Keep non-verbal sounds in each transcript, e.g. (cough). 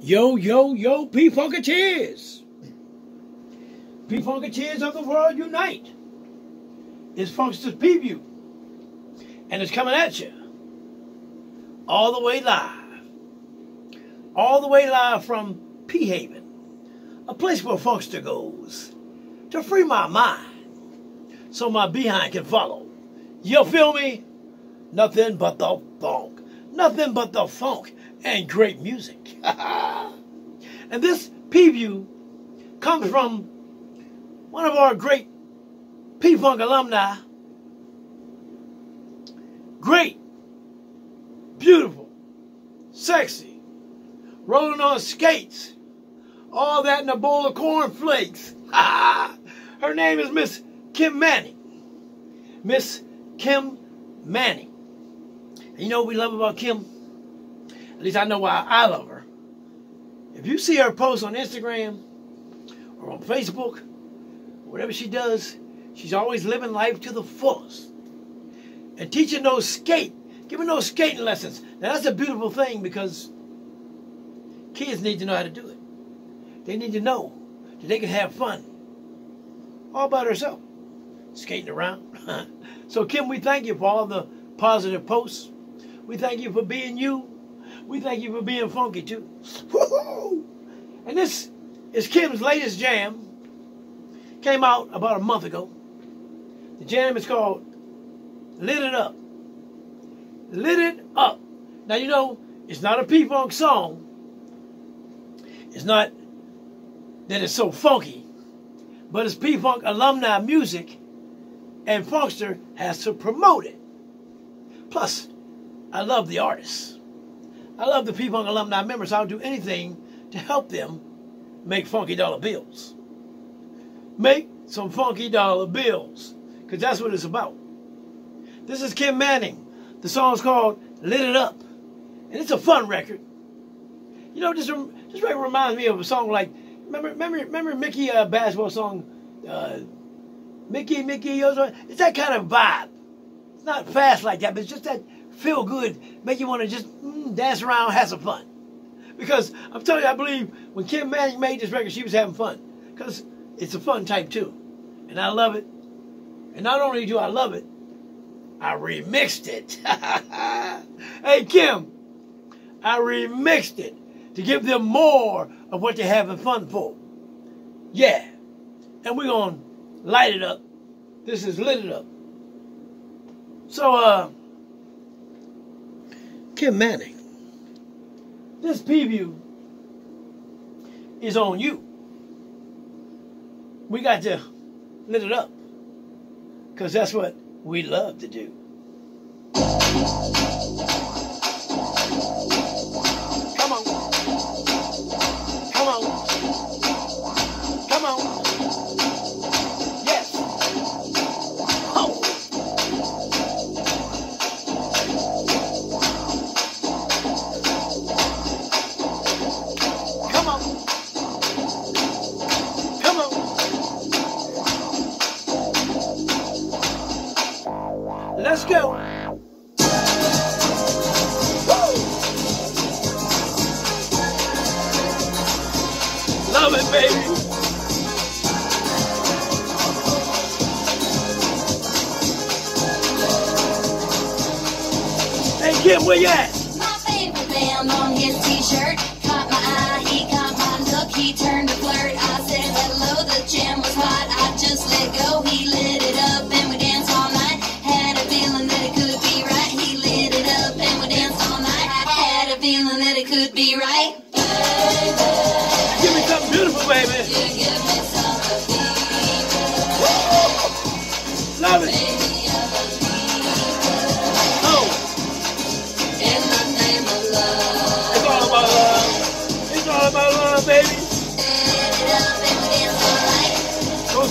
Yo, yo, yo, P Funketeers. P Funketeers of the world unite. It's Funkster's Preview. And it's coming at you. All the way live. All the way live from P Haven. A place where Funkster goes to free my mind so my behind can follow. You feel me? Nothing but the funk. Nothing but the funk and great music. (laughs) and this preview comes from one of our great P-Funk alumni. Great, beautiful, sexy, rolling on skates, all that in a bowl of cornflakes. (laughs) Her name is Miss Kim Manning. Miss Kim Manning. And you know what we love about Kim? At least I know why I love her. If you see her post on Instagram or on Facebook, whatever she does, she's always living life to the fullest. And teaching those skate, giving those skating lessons. Now that's a beautiful thing because kids need to know how to do it. They need to know that they can have fun all by herself, skating around. (laughs) so Kim, we thank you for all the positive posts. We thank you for being you. We thank you for being funky too. (laughs) And this is Kim's latest jam. Came out about a month ago. The jam is called Lit It Up. Lit It Up. Now you know it's not a P-Funk song. It's not that it's so funky, but it's P-Funk alumni music, and Funkster has to promote it. Plus, I love the artists. I love the P-Funk alumni members. I'll do anything to help them make funky dollar bills. Make some funky dollar bills, because that's what it's about. This is Kim Manning. The song's called Lit It Up, and it's a fun record. You know, this, this record reminds me of a song like, remember remember, remember Mickey uh, basketball song, uh, Mickey, Mickey, it's that kind of vibe. It's not fast like that, but it's just that feel good, make you want to just mm, dance around, have some fun. Because I'm telling you, I believe when Kim Manning made this record, she was having fun. Because it's a fun type too. And I love it. And not only do I love it, I remixed it. (laughs) hey, Kim, I remixed it to give them more of what they're having fun for. Yeah. And we're going to light it up. This is lit it up. So, uh, Kim Manning. This preview is on you. We got to lit it up because that's what we love to do. Kim, where you at? My favorite band on his t-shirt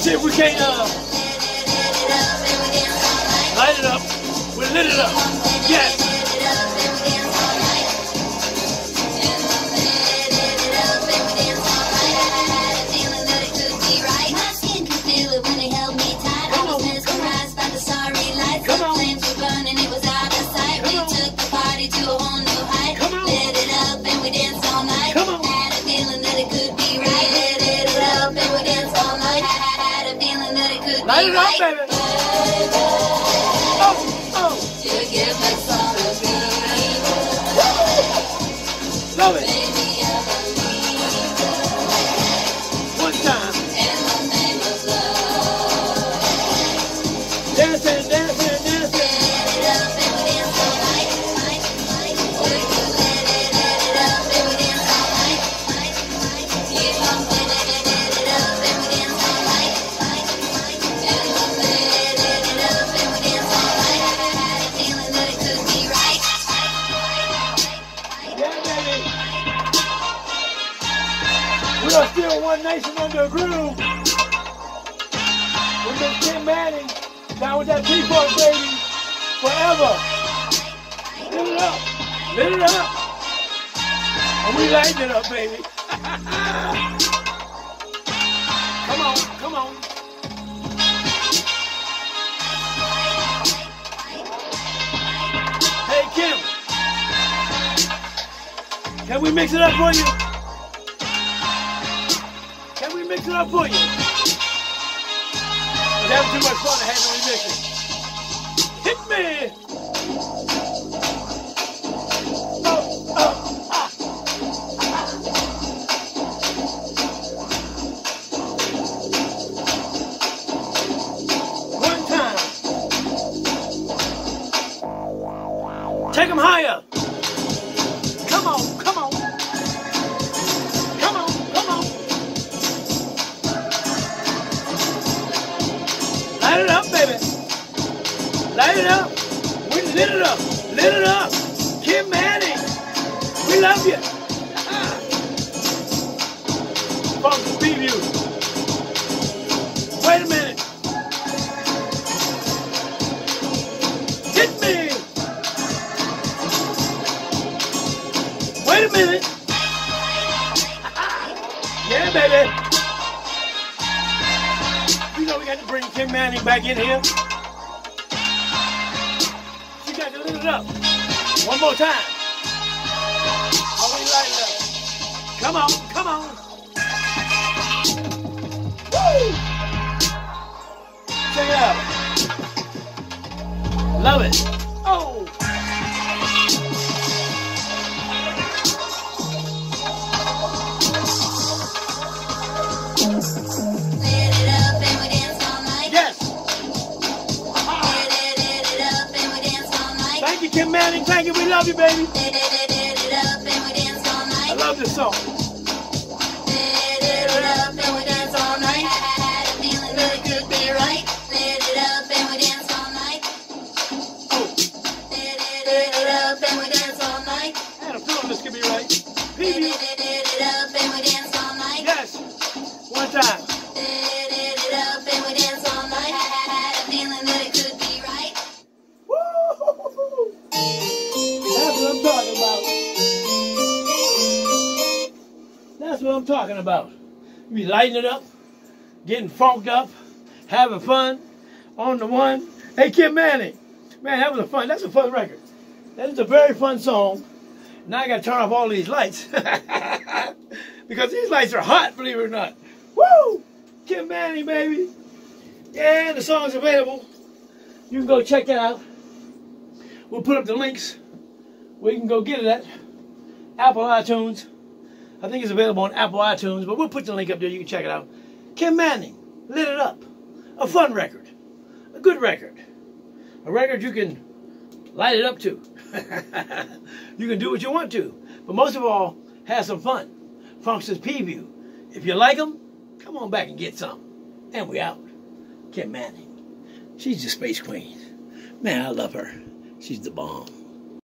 see if we can't uh, light it up. We lit it up. Yes. Light it up, baby. Still one nation under a groove. With Miss Kim Manning down with that P-Funk baby forever. Lit it up. Lit it up. And we lighting it up, baby. (laughs) come on, come on. Hey, Kim. Can we mix it up for you? Mix it up for you? That was too much fun. Had to remix it. Hit me! Light it up, baby. Light it up. We lit it up. Lit it up. Kim Manning. We love you. Bring back in here. She got to lit it up. One more time. How we it up? Come on, come on. Woo! Check it out. Love it. Oh. Love you, baby. I love this song. About. You be lighting it up, getting funked up, having fun on the one. Hey, Kim Manning. Man, that was a fun, that's a fun record. That is a very fun song. Now I got to turn off all these lights. (laughs) because these lights are hot, believe it or not. Woo! Kim Manning, baby. Yeah, the song's available. You can go check it out. We'll put up the links where you can go get it at Apple iTunes. I think it's available on Apple iTunes, but we'll put the link up there. You can check it out. Kim Manning, Lit It Up. A fun record. A good record. A record you can light it up to. (laughs) you can do what you want to. But most of all, have some fun. Funkster's Preview. If you like them, come on back and get some. And we out. Kim Manning. She's the space queen. Man, I love her. She's the bomb.